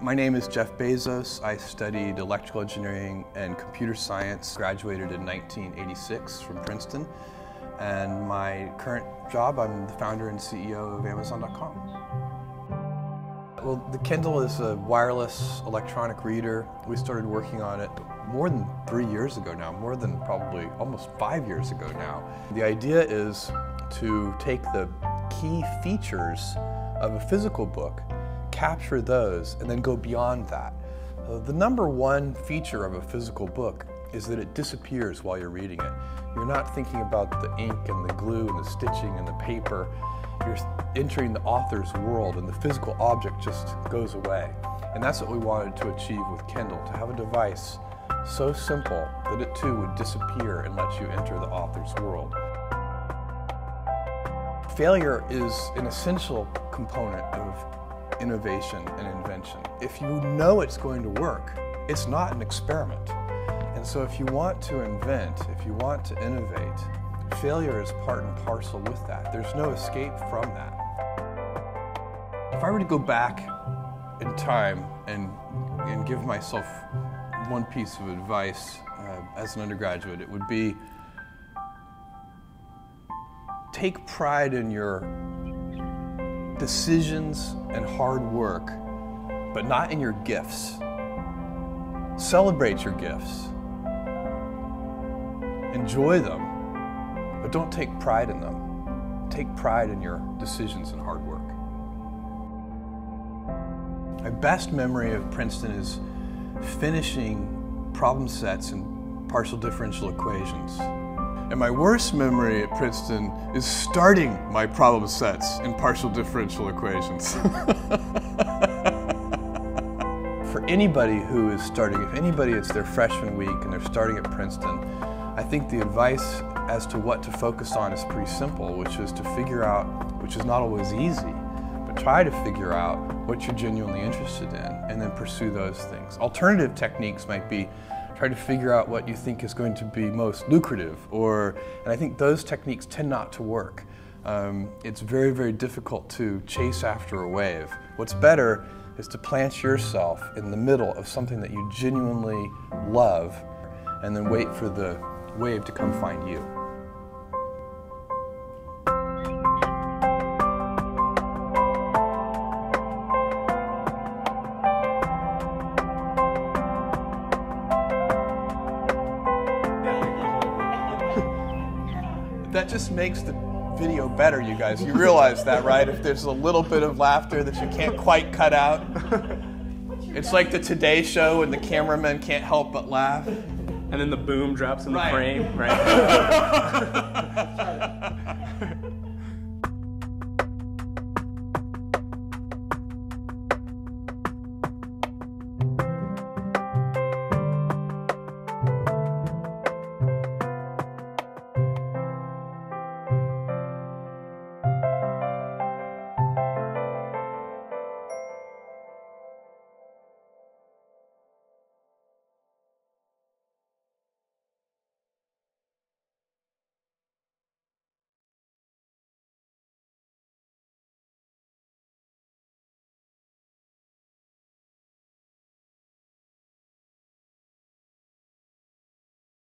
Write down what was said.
My name is Jeff Bezos. I studied electrical engineering and computer science, graduated in 1986 from Princeton. And my current job, I'm the founder and CEO of Amazon.com. Well, the Kindle is a wireless electronic reader. We started working on it more than three years ago now, more than probably almost five years ago now. The idea is to take the key features of a physical book, capture those, and then go beyond that. Uh, the number one feature of a physical book is that it disappears while you're reading it. You're not thinking about the ink and the glue and the stitching and the paper. You're entering the author's world and the physical object just goes away. And that's what we wanted to achieve with Kindle, to have a device so simple that it too would disappear and let you enter the author's world. Failure is an essential component of innovation and invention. If you know it's going to work, it's not an experiment. And so if you want to invent, if you want to innovate, failure is part and parcel with that. There's no escape from that. If I were to go back in time and, and give myself one piece of advice uh, as an undergraduate, it would be take pride in your decisions and hard work, but not in your gifts. Celebrate your gifts. Enjoy them, but don't take pride in them. Take pride in your decisions and hard work. My best memory of Princeton is finishing problem sets in partial differential equations. And my worst memory at Princeton is starting my problem sets in partial differential equations. For anybody who is starting, if anybody it's their freshman week and they're starting at Princeton, I think the advice as to what to focus on is pretty simple, which is to figure out, which is not always easy, but try to figure out what you're genuinely interested in and then pursue those things. Alternative techniques might be try to figure out what you think is going to be most lucrative or and I think those techniques tend not to work. Um, it's very, very difficult to chase after a wave. What's better is to plant yourself in the middle of something that you genuinely love and then wait for the wave to come find you. That just makes the video better, you guys. You realize that, right? If there's a little bit of laughter that you can't quite cut out. It's like the Today Show and the cameraman can't help but laugh. And then the boom drops in the Right. frame, right?